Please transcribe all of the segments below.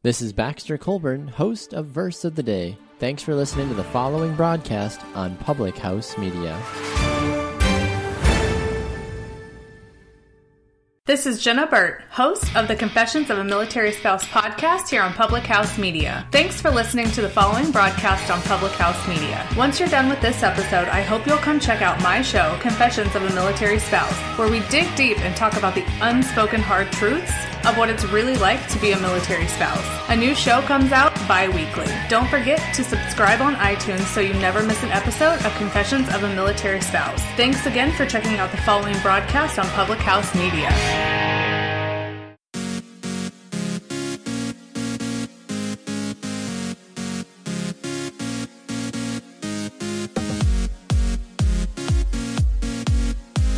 This is Baxter Colburn, host of Verse of the Day. Thanks for listening to the following broadcast on Public House Media. This is Jenna Burt, host of the Confessions of a Military Spouse podcast here on Public House Media. Thanks for listening to the following broadcast on Public House Media. Once you're done with this episode, I hope you'll come check out my show, Confessions of a Military Spouse, where we dig deep and talk about the unspoken hard truths of what it's really like to be a military spouse. A new show comes out bi weekly. Don't forget to subscribe on iTunes so you never miss an episode of Confessions of a Military Spouse. Thanks again for checking out the following broadcast on Public House Media.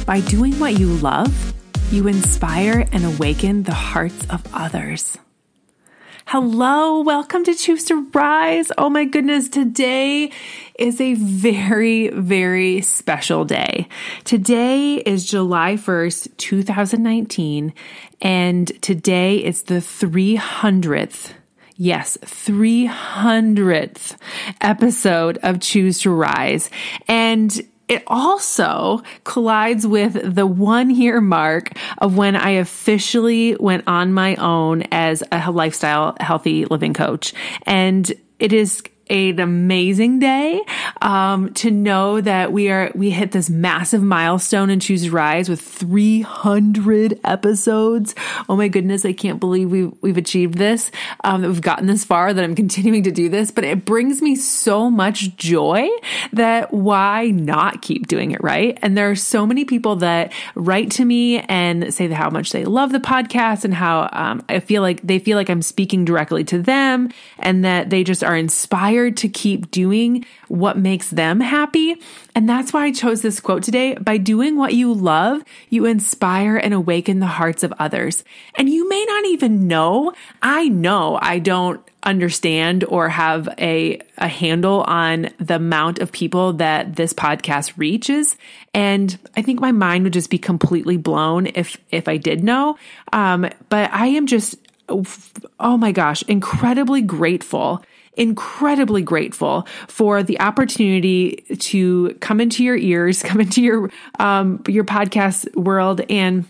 By doing what you love, you inspire and awaken the hearts of others. Hello, welcome to Choose to Rise. Oh my goodness, today is a very, very special day. Today is July 1st, 2019, and today is the 300th Yes, 300th episode of Choose to Rise. And it also collides with the one year mark of when I officially went on my own as a lifestyle healthy living coach. And it is an amazing day um, to know that we are we hit this massive milestone in Choose Rise with 300 episodes. Oh my goodness, I can't believe we've we've achieved this. Um, that we've gotten this far. That I'm continuing to do this, but it brings me so much joy that why not keep doing it right? And there are so many people that write to me and say how much they love the podcast and how um, I feel like they feel like I'm speaking directly to them and that they just are inspired inspired to keep doing what makes them happy. And that's why I chose this quote today. By doing what you love, you inspire and awaken the hearts of others. And you may not even know. I know I don't understand or have a, a handle on the amount of people that this podcast reaches. And I think my mind would just be completely blown if, if I did know. Um, but I am just, oh my gosh, incredibly grateful incredibly grateful for the opportunity to come into your ears, come into your um, your podcast world and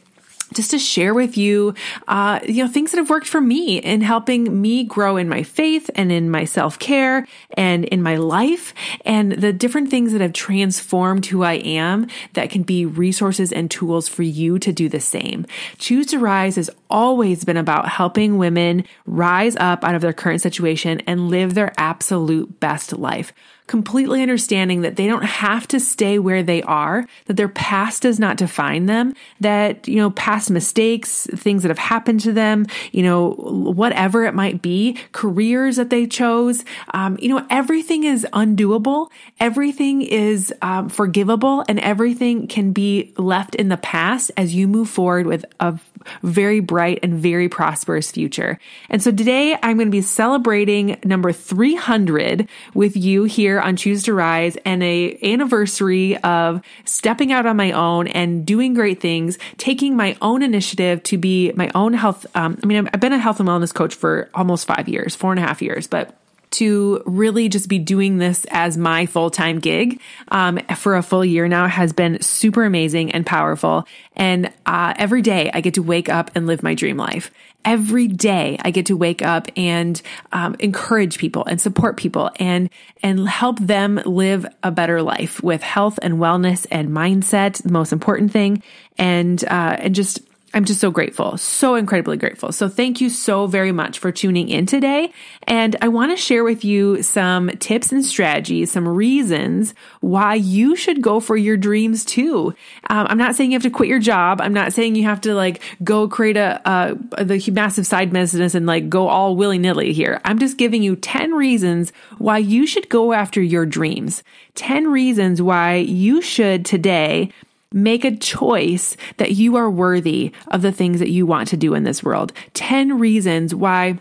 just to share with you, uh, you know, things that have worked for me in helping me grow in my faith and in my self care and in my life and the different things that have transformed who I am that can be resources and tools for you to do the same. Choose to Rise has always been about helping women rise up out of their current situation and live their absolute best life completely understanding that they don't have to stay where they are, that their past does not define them, that, you know, past mistakes, things that have happened to them, you know, whatever it might be, careers that they chose, um, you know, everything is undoable, everything is um, forgivable, and everything can be left in the past as you move forward with a very bright and very prosperous future. And so today I'm going to be celebrating number 300 with you here on Choose to Rise and a anniversary of stepping out on my own and doing great things, taking my own initiative to be my own health. Um, I mean, I've been a health and wellness coach for almost five years, four and a half years, but to really just be doing this as my full time gig um, for a full year now has been super amazing and powerful. And uh, every day I get to wake up and live my dream life. Every day I get to wake up and um, encourage people and support people and and help them live a better life with health and wellness and mindset, the most important thing, and uh, and just I'm just so grateful, so incredibly grateful. So thank you so very much for tuning in today. And I want to share with you some tips and strategies, some reasons why you should go for your dreams too. Um, I'm not saying you have to quit your job. I'm not saying you have to like go create a, a the massive side business and like go all willy nilly here. I'm just giving you 10 reasons why you should go after your dreams. 10 reasons why you should today Make a choice that you are worthy of the things that you want to do in this world. 10 reasons why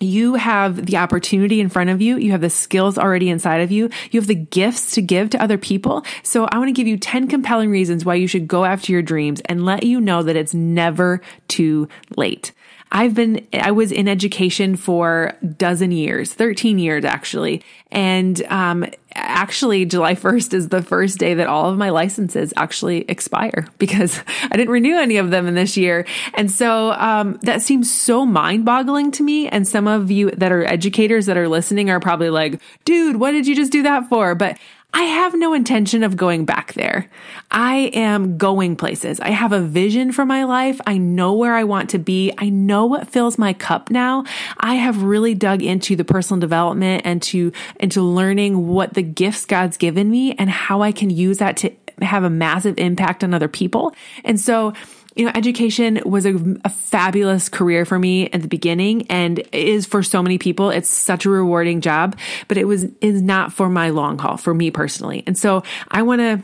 you have the opportunity in front of you. You have the skills already inside of you. You have the gifts to give to other people. So I want to give you 10 compelling reasons why you should go after your dreams and let you know that it's never too late. I've been, I was in education for a dozen years, 13 years actually. And, um, actually July 1st is the first day that all of my licenses actually expire because I didn't renew any of them in this year. And so, um, that seems so mind boggling to me. And some of you that are educators that are listening are probably like, dude, what did you just do that for? But I have no intention of going back there. I am going places. I have a vision for my life. I know where I want to be. I know what fills my cup now. I have really dug into the personal development and to, into learning what the gifts God's given me and how I can use that to have a massive impact on other people. And so you know, education was a, a, fabulous career for me at the beginning and is for so many people. It's such a rewarding job, but it was, is not for my long haul, for me personally. And so I want to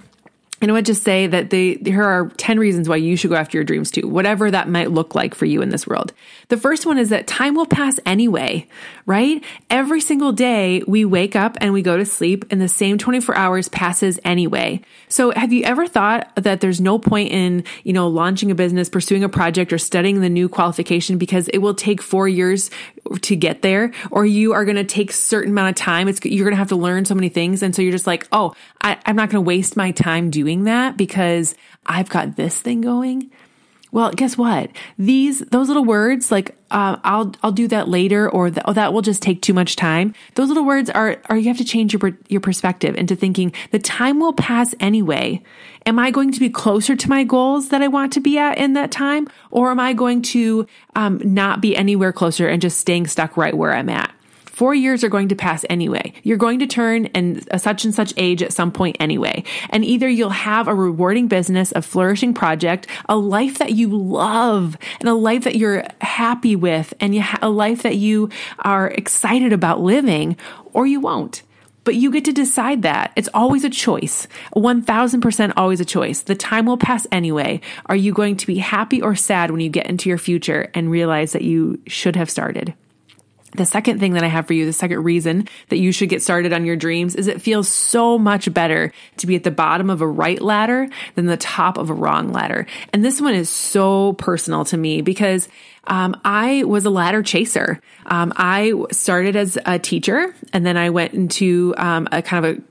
and I would just say that they, here are 10 reasons why you should go after your dreams too, whatever that might look like for you in this world. The first one is that time will pass anyway, right? Every single day we wake up and we go to sleep and the same 24 hours passes anyway. So have you ever thought that there's no point in, you know, launching a business, pursuing a project or studying the new qualification because it will take four years to get there or you are going to take certain amount of time. It's, you're going to have to learn so many things. And so you're just like, oh, I, I'm not going to waste my time doing doing that because I've got this thing going. Well, guess what? These those little words like uh, I'll I'll do that later or the, oh, that will just take too much time. Those little words are are you have to change your your perspective into thinking the time will pass anyway. Am I going to be closer to my goals that I want to be at in that time, or am I going to um, not be anywhere closer and just staying stuck right where I'm at? Four years are going to pass anyway. You're going to turn and a such and such age at some point anyway. And either you'll have a rewarding business, a flourishing project, a life that you love and a life that you're happy with and ha- a life that you are excited about living or you won't. But you get to decide that. It's always a choice. 1000% always a choice. The time will pass anyway. Are you going to be happy or sad when you get into your future and realize that you should have started? The second thing that I have for you, the second reason that you should get started on your dreams is it feels so much better to be at the bottom of a right ladder than the top of a wrong ladder. And this one is so personal to me because um, I was a ladder chaser. Um, I started as a teacher and then I went into um, a kind of a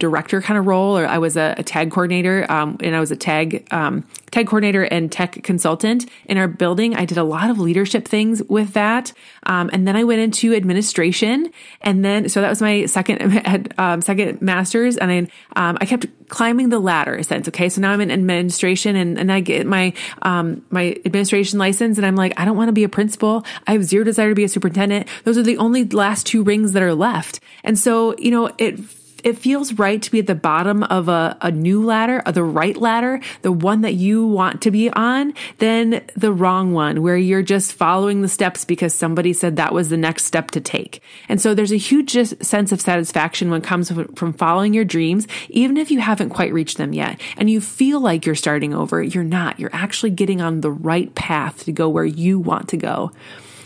director kind of role, or I was a, a tag coordinator, um, and I was a tag um, tag coordinator and tech consultant in our building. I did a lot of leadership things with that, um, and then I went into administration, and then so that was my second um, second master's, and I um, I kept climbing the ladder. Sense okay, so now I'm in administration, and and I get my um, my administration license, and I'm like I don't want to be a principal. I have zero desire to be a superintendent. Those are the only last two rings that are left, and so you know it it feels right to be at the bottom of a, a new ladder, or the right ladder, the one that you want to be on, than the wrong one where you're just following the steps because somebody said that was the next step to take. And so there's a huge sense of satisfaction when it comes from following your dreams, even if you haven't quite reached them yet. And you feel like you're starting over. You're not. You're actually getting on the right path to go where you want to go.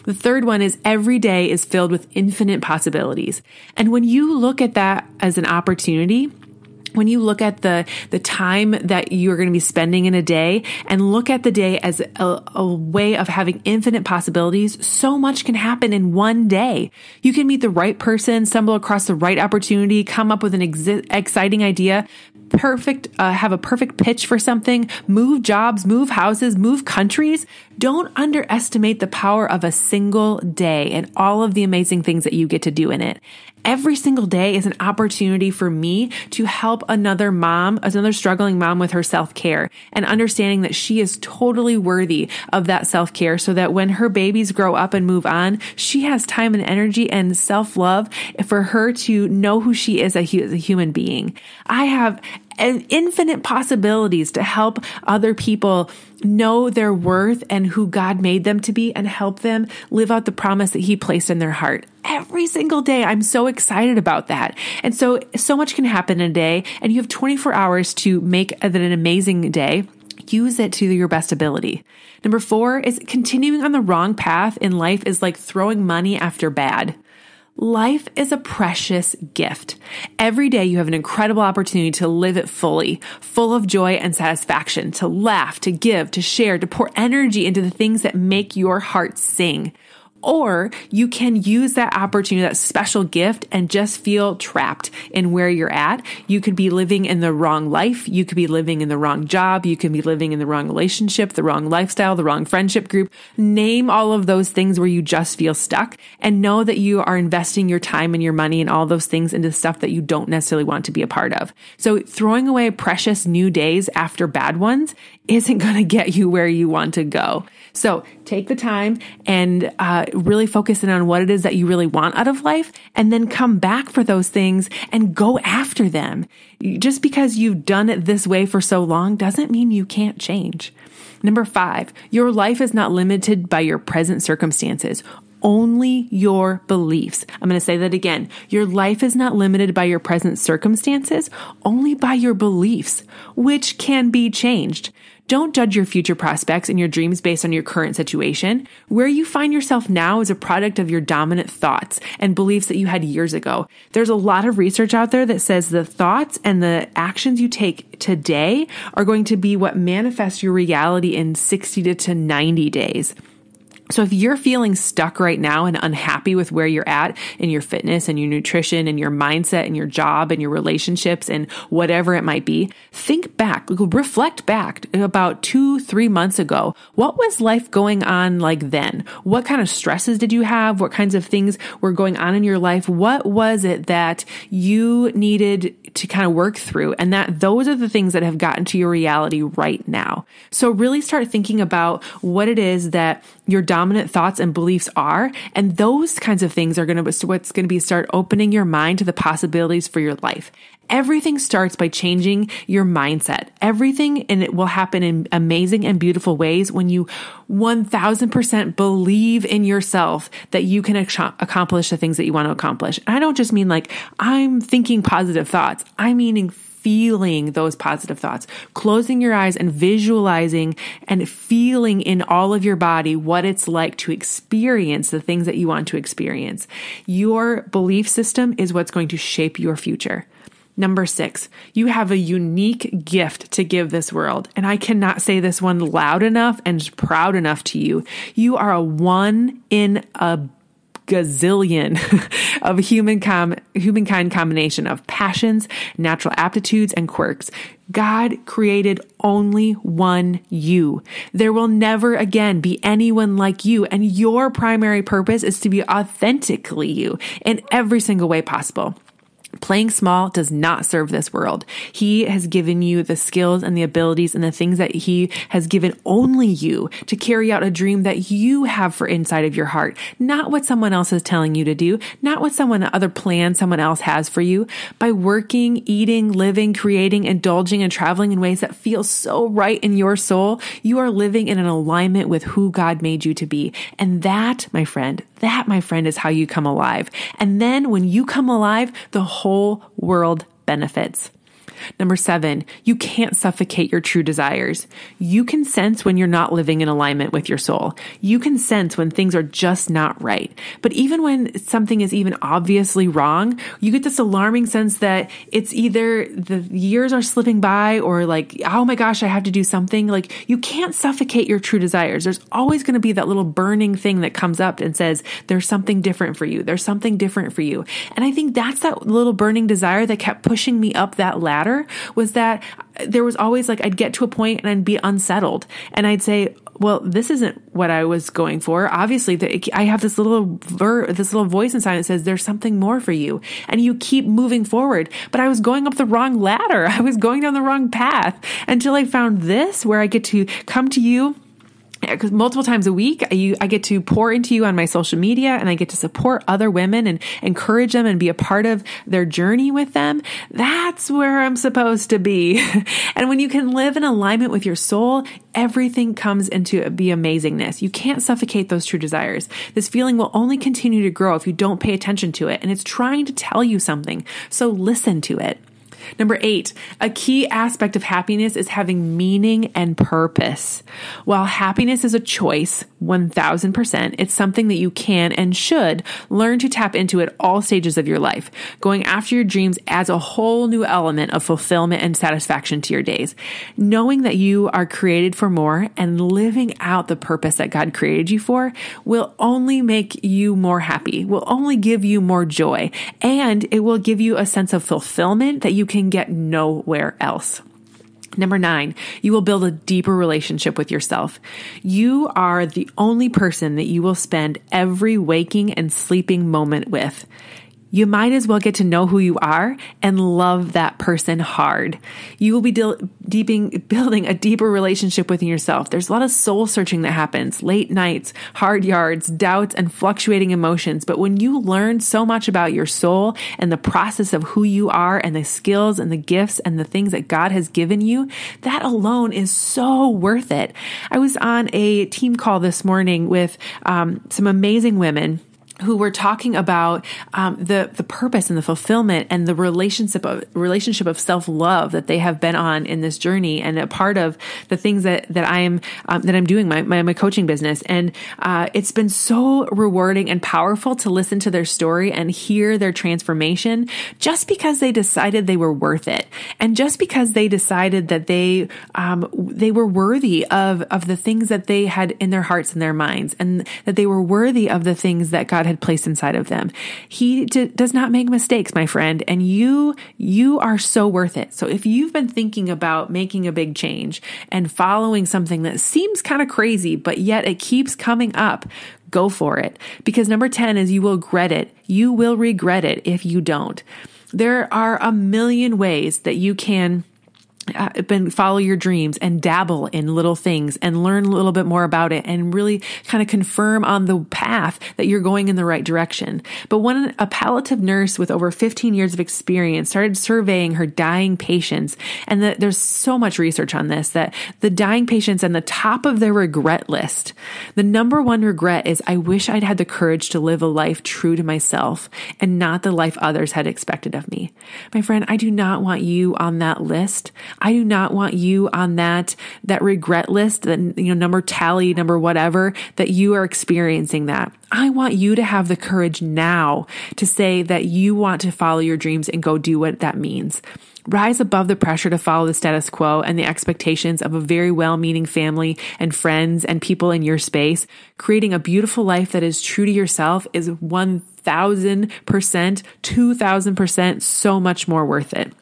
The third one is every day is filled with infinite possibilities. And when you look at that as an opportunity, when you look at the the time that you're going to be spending in a day and look at the day as a, a, way of having infinite possibilities so much can happen in one day you can meet the right person stumble across the right opportunity come up with an exciting idea perfect, uh, have a perfect pitch for something, move jobs, move houses, move countries. Don't underestimate the power of a single day and all of the amazing things that you get to do in it. Every single day is an opportunity for me to help another mom, another struggling mom with her self care and understanding that she is totally worthy of that self care so that when her babies grow up and move on, she has time and energy and self love for her to know who she is as a human being. I have infinite possibilities to help other people know their worth and who God made them to be and help them live out the promise that He placed in their heart. Every single day, I'm so excited about that. And so, so much can happen in a day, and you have 24 hours to make an amazing day. Use it to your best ability. Number four is continuing on the wrong path in life is like throwing money after bad. Life is a precious gift. Every day you have an incredible opportunity to live it fully, full of joy and satisfaction, to laugh, to give, to share, to pour energy into the things that make your heart sing. Or you can use that opportunity, that special gift, and just feel trapped in where you're at. You could be living in the wrong life. You could be living in the wrong job. You could be living in the wrong relationship, the wrong lifestyle, the wrong friendship group. Name all of those things where you just feel stuck and know that you are investing your time and your money and all those things into stuff that you don't necessarily want to be a part of. So throwing away precious new days after bad ones isn't going to get you where you want to go. So take the time and uh, really focus in on what it is that you really want out of life and then come back for those things and go after them. Just because you've done it this way for so long doesn't mean you can't change. Number five, your life is not limited by your present circumstances only your beliefs. I'm going to say that again. Your life is not limited by your present circumstances, only by your beliefs, which can be changed. Don't judge your future prospects and your dreams based on your current situation. Where you find yourself now is a product of your dominant thoughts and beliefs that you had years ago. There's a lot of research out there that says the thoughts and the actions you take today are going to be what manifests your reality in 60 to 90 days. So if you're feeling stuck right now and unhappy with where you're at in your fitness and your nutrition and your mindset and your job and your relationships and whatever it might be, think back, reflect back about two, three months ago. What was life going on like then? What kind of stresses did you have? What kinds of things were going on in your life? What was it that you needed to kind of work through? And that those are the things that have gotten to your reality right now. So really start thinking about what it is that your dominant thoughts and beliefs are. And those kinds of things are going to, what's going to be start opening your mind to the possibilities for your life. Everything starts by changing your mindset. Everything, and it will happen in amazing and beautiful ways when you 1000% believe in yourself that you can accomplish the things that you want to accomplish. And I don't just mean like, I'm thinking positive thoughts. I mean feeling those positive thoughts, closing your eyes and visualizing and feeling in all of your body what it's like to experience the things that you want to experience. Your belief system is what's going to shape your future. Number six, you have a unique gift to give this world. And I cannot say this one loud enough and proud enough to you. You are a one in a gazillion of human com- humankind combination of passions, natural aptitudes, and quirks. God created only one you. There will never again be anyone like you, and your primary purpose is to be authentically you in every single way possible. Playing small does not serve this world. He has given you the skills and the abilities and the things that he has given only you to carry out a dream that you have for inside of your heart, not what someone else is telling you to do, not what someone other plan someone else has for you. By working, eating, living, creating, indulging, and traveling in ways that feel so right in your soul, you are living in an alignment with who God made you to be. And that, my friend, that, my friend, is how you come alive. And then when you come alive, the whole world benefits. Number seven, you can't suffocate your true desires. You can sense when you're not living in alignment with your soul. You can sense when things are just not right. But even when something is even obviously wrong, you get this alarming sense that it's either the years are slipping by or like, oh my gosh, I have to do something. Like you can't suffocate your true desires. There's always going to be that little burning thing that comes up and says, there's something different for you. There's something different for you. And I think that's that little burning desire that kept pushing me up that ladder was that there was always like I'd get to a point and I'd be unsettled and I'd say, well, this isn't what I was going for. Obviously, the, I have this little ver, this little voice inside that says there's something more for you, and you keep moving forward. But I was going up the wrong ladder. I was going down the wrong path until I found this, where I get to come to you because multiple times a week I, I, get to pour into you on my social media and I get to support other women and encourage them and be a part of their journey with them. That's where I'm supposed to be. and when you can live in alignment with your soul, everything comes into the amazingness. You can't suffocate those true desires. This feeling will only continue to grow if you don't pay attention to it and it's trying to tell you something. So listen to it. Number eight, a key aspect of happiness is having meaning and purpose. While happiness is a choice, 1000%, it's something that you can and should learn to tap into at all stages of your life. Going after your dreams adds a whole new element of fulfillment and satisfaction to your days. Knowing that you are created for more and living out the purpose that God created you for will only make you more happy, will only give you more joy, and it will give you a sense of fulfillment that you can get nowhere else. Number nine, you will build a deeper relationship with yourself. You are the only person that you will spend every waking and sleeping moment with you might as well get to know who you are and love that person hard. You will be deeping, building a deeper relationship with yourself. There's a lot of soul searching that happens, late nights, hard yards, doubts, and fluctuating emotions. But when you learn so much about your soul and the process of who you are and the skills and the gifts and the things that God has given you, that alone is so worth it. I was on a team call this morning with um, some amazing women who were talking about um, the the purpose and the fulfillment and the relationship of relationship of self love that they have been on in this journey and a part of the things that that I am um, that I'm doing my, my, my coaching business. And uh, it's been so rewarding and powerful to listen to their story and hear their transformation just because they decided they were worth it. And just because they decided that they um, they were worthy of of the things that they had in their hearts and their minds and that they were worthy of the things that God God had placed inside of them. He d- does not make mistakes, my friend, and you you are so worth it. So if you've been thinking about making a big change and following something that seems kind of crazy, but yet it keeps coming up, go for it. Because number 10 is you will regret it. You will regret it if you don't. There are a million ways that you can uh, been follow your dreams and dabble in little things and learn a little bit more about it and really kind of confirm on the path that you're going in the right direction. But when a palliative nurse with over 15 years of experience started surveying her dying patients, and the, there's so much research on this that the dying patients and the top of their regret list, the number one regret is I wish I'd had the courage to live a life true to myself and not the life others had expected of me. My friend, I do not want you on that list. I do not want you on that, that regret list, that, you know, number tally, number whatever, that you are experiencing that. I want you to have the courage now to say that you want to follow your dreams and go do what that means. Rise above the pressure to follow the status quo and the expectations of a very well meaning family and friends and people in your space. Creating a beautiful life that is true to yourself is 1000%, 2000% so much more worth it.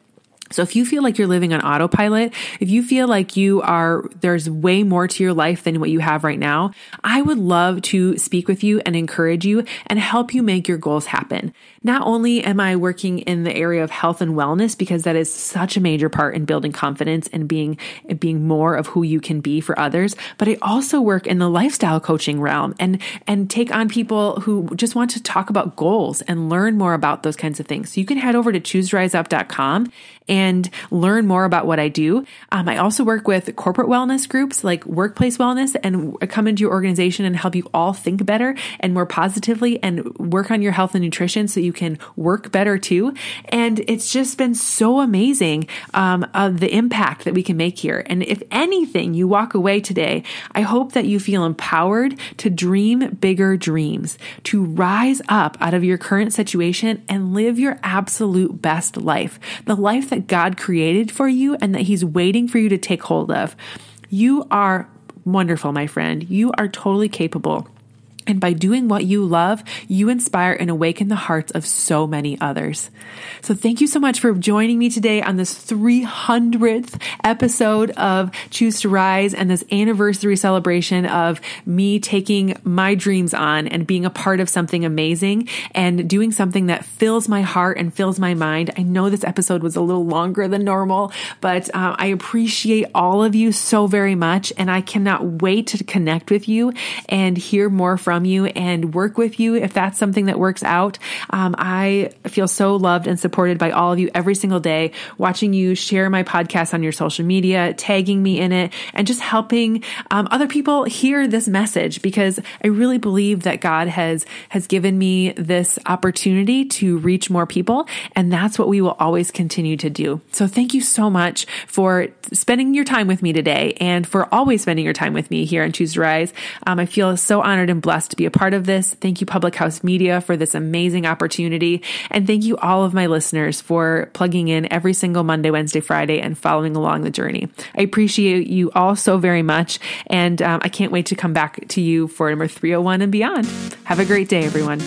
So if you feel like you're living on autopilot, if you feel like you are, there's way more to your life than what you have right now, I would love to speak with you and encourage you and help you make your goals happen. Not only am I working in the area of health and wellness because that is such a major part in building confidence and being, being more of who you can be for others, but I also work in the lifestyle coaching realm and, and take on people who just want to talk about goals and learn more about those kinds of things. So you can head over to chooseriseup.com and learn more about what I do. Um, I also work with corporate wellness groups like workplace wellness and come into your organization and help you all think better and more positively and work on your health and nutrition so you can work better too. And it's just been so amazing um, of the impact that we can make here. And if anything, you walk away today, I hope that you feel empowered to dream bigger dreams, to rise up out of your current situation and live your absolute best life, the life that God created for you and that He's waiting for you to take hold of. You are wonderful, my friend. You are totally capable. And by doing what you love, you inspire and awaken the hearts of so many others. So thank you so much for joining me today on this 300th episode of Choose to Rise and this anniversary celebration of me taking my dreams on and being a part of something amazing and doing something that fills my heart and fills my mind. I know this episode was a little longer than normal, but uh, I appreciate all of you so very much. And I cannot wait to connect with you and hear more from from you and work with you if that's something that works out. Um, I feel so loved and supported by all of you every single day, watching you share my podcast on your social media, tagging me in it, and just helping um, other people hear this message because I really believe that God has has given me this opportunity to reach more people, and that's what we will always continue to do. So thank you so much for spending your time with me today and for always spending your time with me here on Choose to Rise. Um, I feel so honored and blessed to be a part of this. Thank you, Public House Media, for this amazing opportunity. And thank you, all of my listeners, for plugging in every single Monday, Wednesday, Friday, and following along the journey. I appreciate you all so very much. And um, I can't wait to come back to you for number 301 and beyond. Have a great day, everyone.